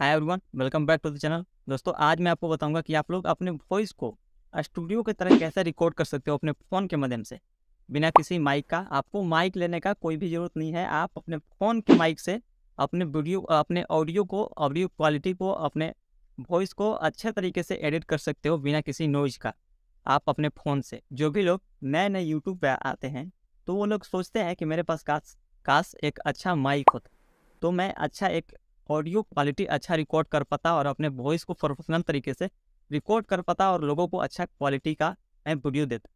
Hi everyone welcome back to the channel दोस्तों, आज मैं आपको बताऊँगा कि आप लोग अपने वॉइस को स्टूडियो की तरह कैसे रिकॉर्ड कर सकते हो अपने फ़ोन के माध्यम से। बिना किसी माइक का, आपको माइक लेने का कोई भी ज़रूरत नहीं है। आप अपने फ़ोन के माइक से अपने वीडियो अपने ऑडियो को ऑडियो क्वालिटी को, अपने वॉइस को अच्छे तरीके से एडिट कर सकते हो बिना किसी नॉइज़ का, आप अपने फ़ोन से। जो भी लोग नए नए यूट्यूब पर आते हैं तो वो लोग सोचते हैं कि मेरे पास काश काश एक अच्छा माइक होता। तो मैं अच्छा एक ऑडियो क्वालिटी अच्छा रिकॉर्ड कर पाता और अपने वॉइस को प्रोफेशनल तरीके से रिकॉर्ड कर पाता और लोगों को अच्छा क्वालिटी का वीडियो देता।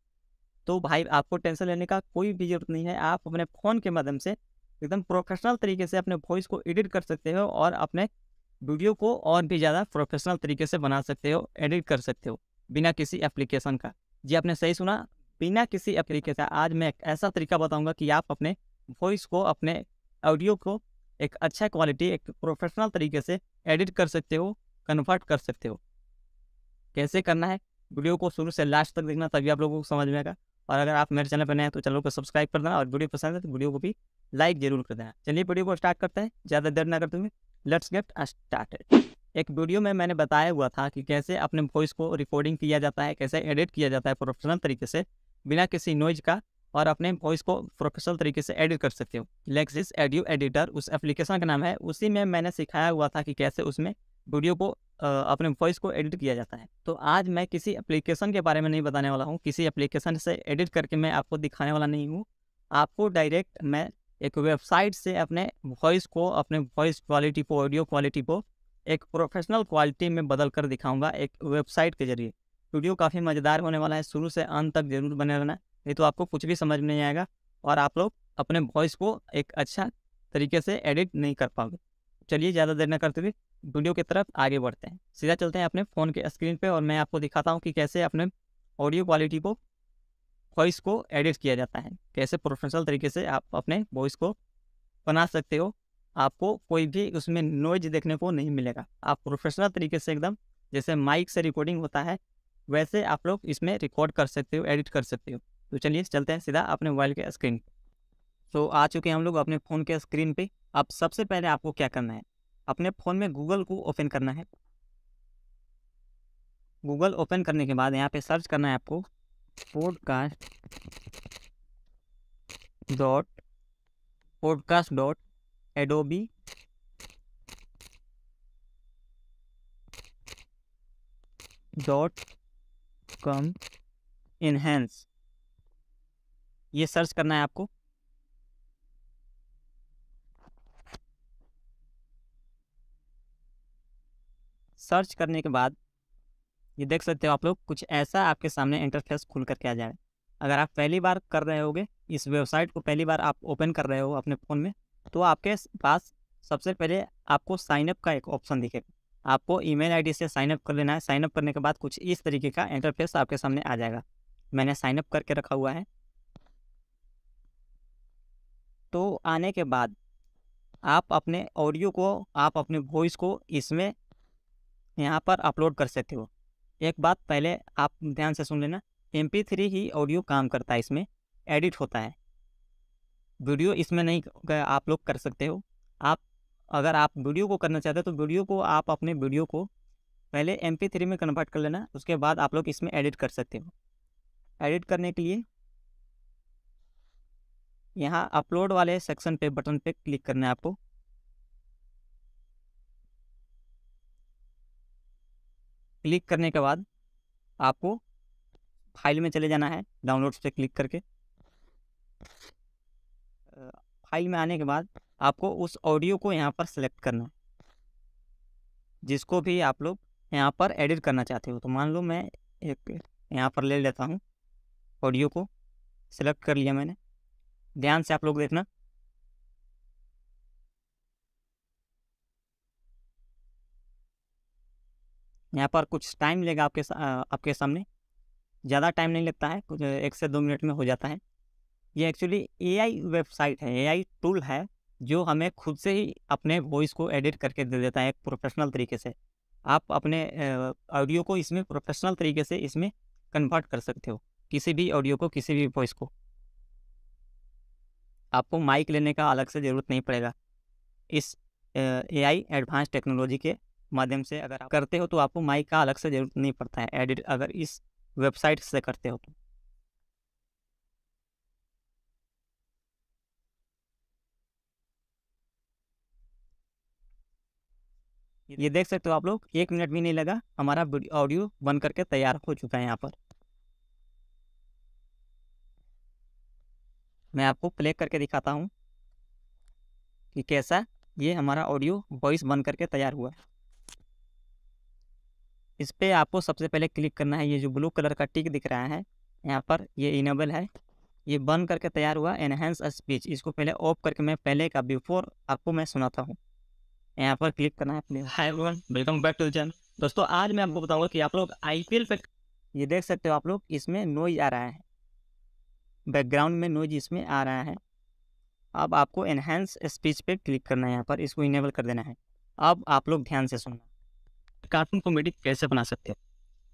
तो भाई, आपको टेंशन लेने का कोई भी ज़रूरत नहीं है। आप अपने फ़ोन के माध्यम से एकदम प्रोफेशनल तरीके से अपने वॉइस को एडिट कर सकते हो और अपने वीडियो को और भी ज़्यादा प्रोफेशनल तरीके से बना सकते हो, एडिट कर सकते हो बिना किसी एप्लीकेशन का। जी, आपने सही सुना, बिना किसी एप्लीकेशन आज मैं एक ऐसा तरीका बताऊँगा कि आप अपने वॉइस को, अपने ऑडियो को एक अच्छा क्वालिटी एक प्रोफेशनल तरीके से एडिट कर सकते हो कन्वर्ट कर सकते हो। कैसे करना है? वीडियो को शुरू से लास्ट तक देखना तभी आप लोगों को समझ में आएगा। और अगर आप मेरे चैनल पर नए हैं तो चैनल को सब्सक्राइब कर देना और वीडियो पसंद है तो वीडियो को भी लाइक ज़रूर कर देना। चलिए वीडियो को स्टार्ट करते हैं। ज़्यादा देर ना करते हुए लेट्स गेट स्टार्टेड एक वीडियो में मैंने बताया हुआ था कि कैसे अपने वॉइस को रिकॉर्डिंग किया जाता है, कैसे एडिट किया जाता है प्रोफेशनल तरीके से, बिना किसी नॉइज़ का। और अपने वॉइस को प्रोफेशनल तरीके से एडिट कर सकते हो। लेक्सिस एडियो एडिटर उस एप्लीकेशन का नाम है, उसी में मैंने सिखाया हुआ था कि कैसे उसमें वीडियो को अपने वॉइस को एडिट किया जाता है। तो आज मैं किसी एप्लीकेशन के बारे में नहीं बताने वाला हूँ, किसी एप्लीकेशन से एडिट करके मैं आपको दिखाने वाला नहीं हूँ। आपको डायरेक्ट मैं एक वेबसाइट से अपने वॉइस को, अपने वॉइस क्वालिटी को ऑडियो क्वालिटी को एक प्रोफेशनल क्वालिटी में बदल कर दिखाऊँगा एक वेबसाइट के ज़रिए। वीडियो काफ़ी मज़ेदार होने वाला है, शुरू से अंत तक ज़रूर बने रहना। नहीं तो आपको कुछ भी समझ में नहीं आएगा और आप लोग अपने वॉइस को एक अच्छा तरीके से एडिट नहीं कर पाओगे। चलिए ज़्यादा देर न करते हुए वीडियो की तरफ़ आगे बढ़ते हैं। सीधा चलते हैं अपने फ़ोन के स्क्रीन पे और मैं आपको दिखाता हूँ कि कैसे अपने ऑडियो क्वालिटी को वॉइस को एडिट किया जाता है। कैसे प्रोफेशनल तरीके से आप अपने वॉइस को बना सकते हो। आपको कोई भी उसमें नॉइज़ देखने को नहीं मिलेगा। आप प्रोफेशनल तरीके से एकदम जैसे माइक से रिकॉर्डिंग होता है, वैसे आप लोग इसमें रिकॉर्ड कर सकते हो एडिट कर सकते हो। तो चलिए चलते हैं सीधा अपने मोबाइल के स्क्रीन पर तो आ चुके हैं हम लोग अपने फ़ोन के स्क्रीन पे। अब सबसे पहले आपको क्या करना है? अपने फ़ोन में गूगल को ओपन करना है। गूगल ओपन करने के बाद यहाँ पे सर्च करना है आपको। Podcast dot podcast dot Adobe. Dot com, enhance. ये सर्च करना है आपको। सर्च करने के बाद ये देख सकते हो आप लोग, कुछ ऐसा आपके सामने इंटरफेस खुल करके आ जाए। अगर आप पहली बार कर रहे होगे, इस वेबसाइट को पहली बार आप ओपन कर रहे हो अपने फ़ोन में तो आपके पास सबसे पहले आपको साइनअप का एक ऑप्शन दिखेगा। आपको ईमेल आईडी से साइनअप कर लेना है। साइनअप करने के बाद कुछ इस तरीके का इंटरफेस आपके सामने आ जाएगा। मैंने साइनअप करके रखा हुआ है। तो आने के बाद आप अपने ऑडियो को, आप अपने वॉइस को इसमें यहाँ पर अपलोड कर सकते हो। एक बात पहले आप ध्यान से सुन लेना एम थ्री ही ऑडियो काम करता है, इसमें एडिट होता है। वीडियो इसमें नहीं आप लोग कर सकते हो। आप, अगर आप वीडियो को करना चाहते हो तो वीडियो को आप अपने वीडियो को पहले एम थ्री में कन्वर्ट कर लेना, उसके बाद आप लोग इसमें एडिट कर सकते हो। एडिट करने के लिए यहाँ अपलोड वाले सेक्शन पे बटन पे क्लिक करना है आपको। क्लिक करने के बाद आपको फ़ाइल में चले जाना है, डाउनलोड्स पे क्लिक करके। फ़ाइल में आने के बाद आपको उस ऑडियो को यहाँ पर सेलेक्ट करना है। जिसको भी आप लोग यहाँ पर एडिट करना चाहते हो। तो मान लो मैं एक यहाँ पर ले लेता हूँ, ऑडियो को सेलेक्ट कर लिया मैंने। ध्यान से आप लोग देखना। यहाँ पर कुछ टाइम लेगा आपके आपके सामने। ज़्यादा टाइम नहीं लगता है, कुछ एक से दो मिनट में हो जाता है। ये एक्चुअली एआई वेबसाइट है एआई टूल है, जो हमें खुद से ही अपने वॉइस को एडिट करके दे देता है एक प्रोफेशनल तरीके से। आप अपने ऑडियो को इसमें प्रोफेशनल तरीके से इसमें कन्वर्ट कर सकते हो, किसी भी ऑडियो को, किसी भी वॉइस को। आपको माइक लेने का अलग से ज़रूरत नहीं पड़ेगा। इस एआई एडवांस टेक्नोलॉजी के माध्यम से अगर आप करते हो तो आपको माइक का अलग से ज़रूरत नहीं पड़ता है, एडिट अगर इस वेबसाइट से करते हो तो। ये देख सकते हो आप लोग, एक मिनट भी नहीं लगा, हमारा ऑडियो बन करके तैयार हो चुका है यहाँ पर। मैं आपको प्ले करके दिखाता हूँ कि कैसा ये हमारा ऑडियो वॉइस बन करके तैयार हुआ। इस पर आपको सबसे पहले क्लिक करना है ये जो ब्लू कलर का टिक दिख रहा है यहाँ पर ये इनेबल है। ये बन करके तैयार हुआ एनहेंस स्पीच इसको पहले ऑफ़ करके मैं पहले का बिफोर आपको मैं सुनाता हूँ। यहाँ पर क्लिक करना है अपने hi everyone welcome back to the channel दोस्तों आज मैं आपको बताऊँगा कि आप लोग आईपीएल पे ये देख सकते हो आप लोग इसमें नोइज आ रहा है। बैकग्राउंड में नोइज इसमें आ रहा है। अब आपको एनहेंस स्पीच पे क्लिक करना है यहाँ पर, इसको इनेबल कर देना है। अब आप लोग ध्यान से सुनना। कार्टून कॉमेडी कैसे बना सकते हो?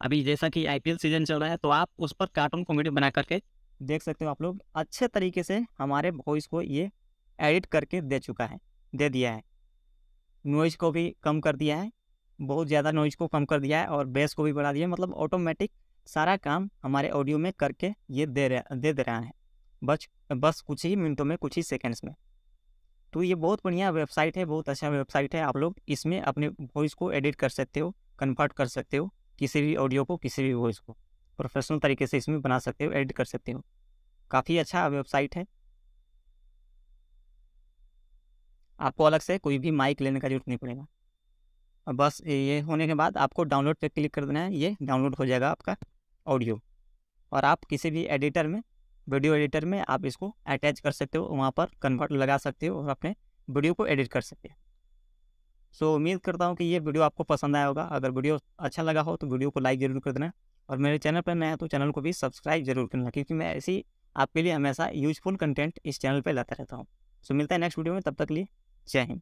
अभी जैसा कि आईपीएल सीज़न चल रहा है तो आप उस पर कार्टून कॉमेडी बना करके देख सकते हो आप लोग। अच्छे तरीके से हमारे वॉइस को ये एडिट करके दे चुका है, दे दिया है। नॉइज़ को भी कम कर दिया है, बहुत ज़्यादा नॉइज़ को कम कर दिया है और बेस को भी बढ़ा दिया है। मतलब ऑटोमेटिक सारा काम हमारे ऑडियो में करके ये दे रहा, दे दे रहा है। बस बस कुछ ही मिनटों में, कुछ ही सेकेंड्स में। तो ये बहुत बढ़िया वेबसाइट है, बहुत अच्छा वेबसाइट है। आप लोग इसमें अपने वॉइस को एडिट कर सकते हो, कन्वर्ट कर सकते हो, किसी भी ऑडियो को, किसी भी वॉइस को। प्रोफेशनल तरीके से इसमें बना सकते हो, एडिट कर सकते हो। काफ़ी अच्छा वेबसाइट है। आपको अलग से कोई भी माइक लेने का ज़रूरत नहीं पड़ेगा। बस ये होने के बाद आपको डाउनलोड पे क्लिक कर देना है, ये डाउनलोड हो जाएगा आपका। ऑडियो और आप किसी भी एडिटर में वीडियो एडिटर में आप इसको अटैच कर सकते हो वहाँ पर कन्वर्ट लगा सकते हो और अपने वीडियो को एडिट कर सकते हो। सो so, उम्मीद करता हूँ कि ये वीडियो आपको पसंद आया होगा। अगर वीडियो अच्छा लगा हो तो वीडियो को लाइक ज़रूर कर देना और मेरे चैनल पर नया तो चैनल को भी सब्सक्राइब ज़रूर करना क्योंकि मैं ऐसी आपके लिए हमेशा यूजफुल कंटेंट इस चैनल पर लाता रहता हूँ। सो so, मिलता है नेक्स्ट वीडियो में तब तक लिए जय हिंद।